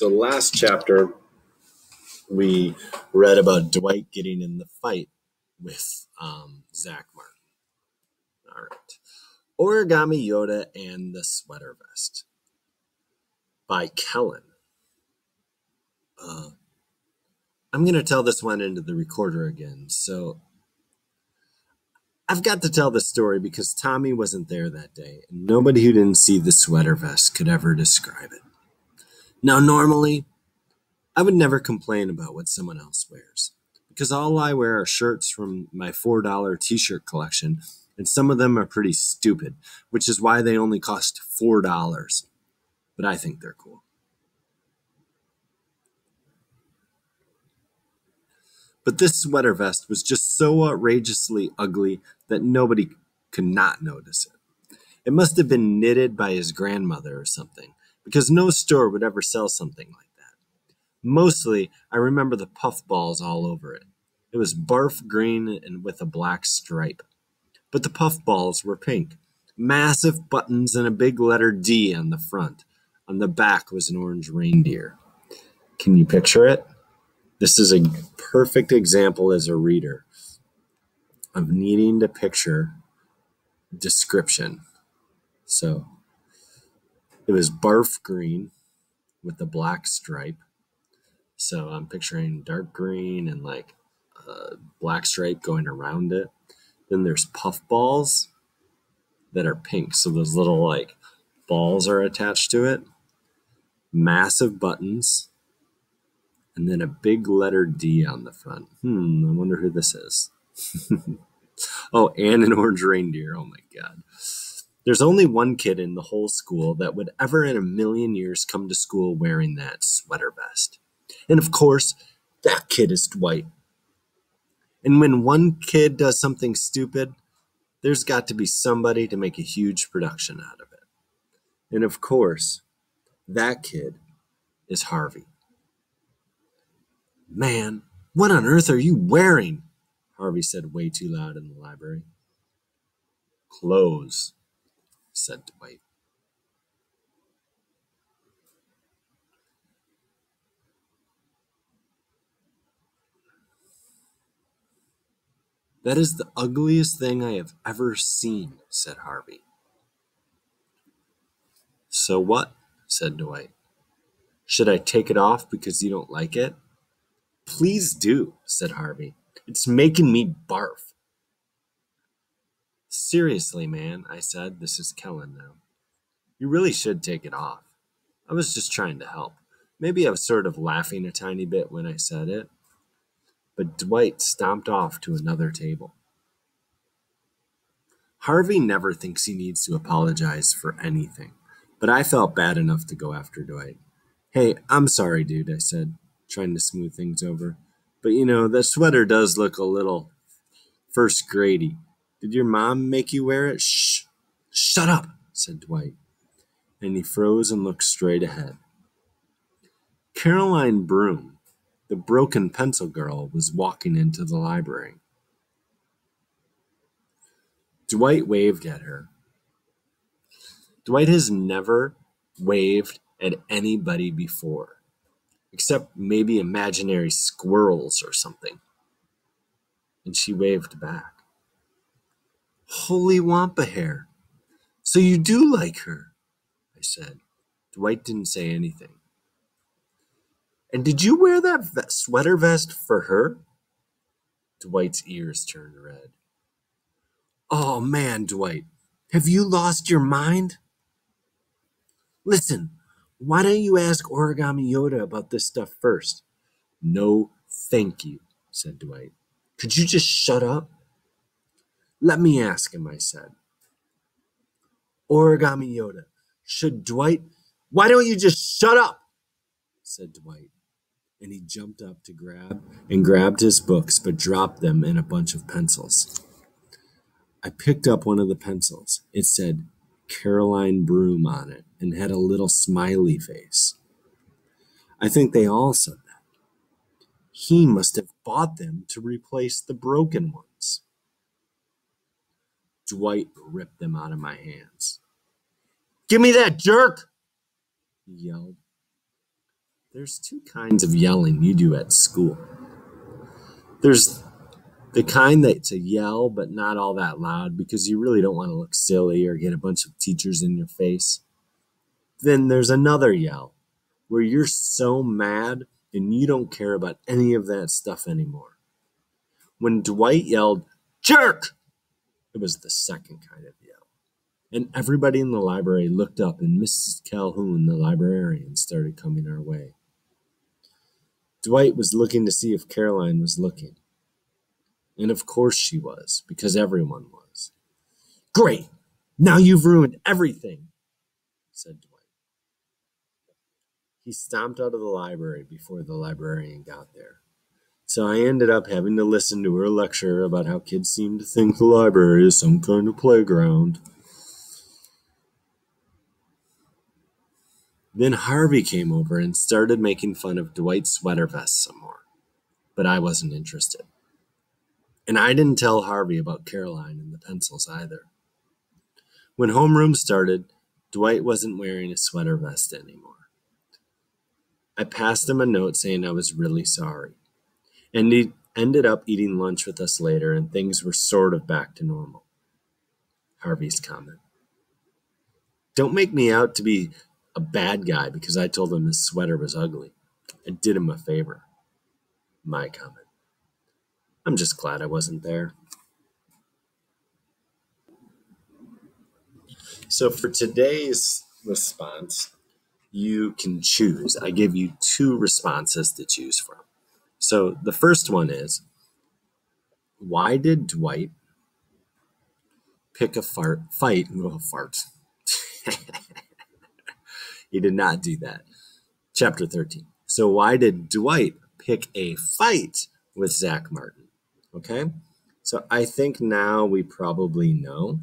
So last chapter, we read about Dwight getting in the fight with um, Zach Martin. All right. Origami Yoda and the Sweater Vest by Kellen. Uh, I'm going to tell this one into the recorder again. So I've got to tell this story because Tommy wasn't there that day, and nobody who didn't see the sweater vest could ever describe it. Now, normally, I would never complain about what someone else wears because all I wear are shirts from my $4 t shirt collection, and some of them are pretty stupid, which is why they only cost $4. But I think they're cool. But this sweater vest was just so outrageously ugly that nobody could not notice it. It must have been knitted by his grandmother or something because no store would ever sell something like that. Mostly, I remember the puff balls all over it. It was barf green and with a black stripe. But the puff balls were pink. Massive buttons and a big letter D on the front. On the back was an orange reindeer. Can you picture it? This is a perfect example as a reader of needing to picture description. So it was barf green with the black stripe. So I'm picturing dark green and like a black stripe going around it. Then there's puff balls that are pink. So those little like balls are attached to it. Massive buttons. And then a big letter D on the front. Hmm, I wonder who this is. oh, and an orange reindeer. Oh my God. There's only one kid in the whole school that would ever in a million years come to school wearing that sweater vest. And of course, that kid is Dwight. And when one kid does something stupid, there's got to be somebody to make a huge production out of it. And of course, that kid is Harvey. Man, what on earth are you wearing? Harvey said way too loud in the library. Clothes, said Dwight. That is the ugliest thing I have ever seen, said Harvey. So what? said Dwight. Should I take it off because you don't like it? Please do, said Harvey. It's making me barf. Seriously, man, I said, this is Kellen now. You really should take it off. I was just trying to help. Maybe I was sort of laughing a tiny bit when I said it. But Dwight stomped off to another table. Harvey never thinks he needs to apologize for anything, but I felt bad enough to go after Dwight. Hey, I'm sorry, dude, I said, trying to smooth things over. But you know, that sweater does look a little first gradey. Did your mom make you wear it? Shh! Shut up, said Dwight. And he froze and looked straight ahead. Caroline Broom, the broken pencil girl, was walking into the library. Dwight waved at her. Dwight has never waved at anybody before, except maybe imaginary squirrels or something. And she waved back. Holy Wampa hair. So you do like her, I said. Dwight didn't say anything. And did you wear that sweater vest for her? Dwight's ears turned red. Oh man, Dwight, have you lost your mind? Listen, why don't you ask Origami Yoda about this stuff first? No, thank you, said Dwight. Could you just shut up? Let me ask him, I said. Origami Yoda, should Dwight. Why don't you just shut up? said Dwight. And he jumped up to grab and grabbed his books, but dropped them in a bunch of pencils. I picked up one of the pencils. It said Caroline Broom on it and had a little smiley face. I think they all said that. He must have bought them to replace the broken ones. Dwight ripped them out of my hands. Give me that jerk! He yelled. There's two kinds of yelling you do at school. There's the kind that's a yell, but not all that loud because you really don't want to look silly or get a bunch of teachers in your face. Then there's another yell where you're so mad and you don't care about any of that stuff anymore. When Dwight yelled, jerk, it was the second kind of yell. And everybody in the library looked up, and Mrs. Calhoun, the librarian, started coming our way. Dwight was looking to see if Caroline was looking. And of course she was, because everyone was. Great! Now you've ruined everything, said Dwight. He stomped out of the library before the librarian got there. So I ended up having to listen to her lecture about how kids seem to think the library is some kind of playground. Then Harvey came over and started making fun of Dwight's sweater vest some more. But I wasn't interested. And I didn't tell Harvey about Caroline and the pencils either. When homeroom started, Dwight wasn't wearing a sweater vest anymore. I passed him a note saying I was really sorry. And he ended up eating lunch with us later, and things were sort of back to normal. Harvey's comment. Don't make me out to be a bad guy because I told him his sweater was ugly. I did him a favor. My comment. I'm just glad I wasn't there. So for today's response, you can choose. I give you two responses to choose from. So the first one is why did Dwight pick a fart fight? Oh, fart. he did not do that. Chapter 13. So why did Dwight pick a fight with Zach Martin? Okay, so I think now we probably know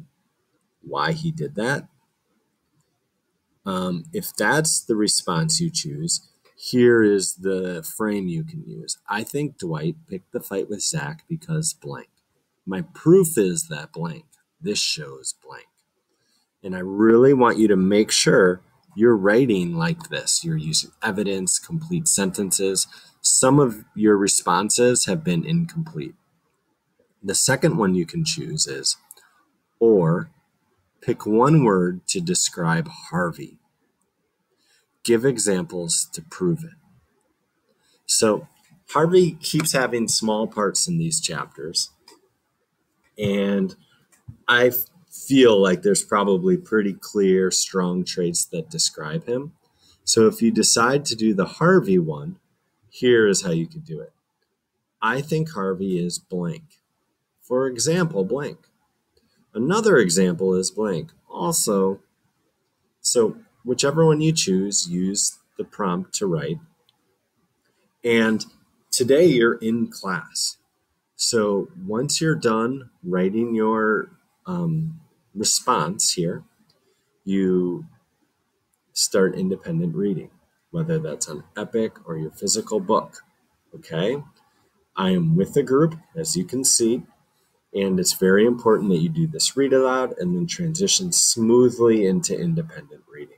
why he did that. Um, if that's the response you choose, here is the frame you can use. I think Dwight picked the fight with Zach because blank. My proof is that blank. This shows blank. And I really want you to make sure you're writing like this. You're using evidence, complete sentences. Some of your responses have been incomplete. The second one you can choose is or pick one word to describe Harvey. Give examples to prove it. So Harvey keeps having small parts in these chapters. And I feel like there's probably pretty clear, strong traits that describe him. So if you decide to do the Harvey one, here is how you could do it. I think Harvey is blank. For example, blank. Another example is blank. Also, so whichever one you choose, use the prompt to write. And today you're in class. So once you're done writing your um, response here, you start independent reading, whether that's on Epic or your physical book. Okay? I am with a group, as you can see. And it's very important that you do this read aloud and then transition smoothly into independent reading.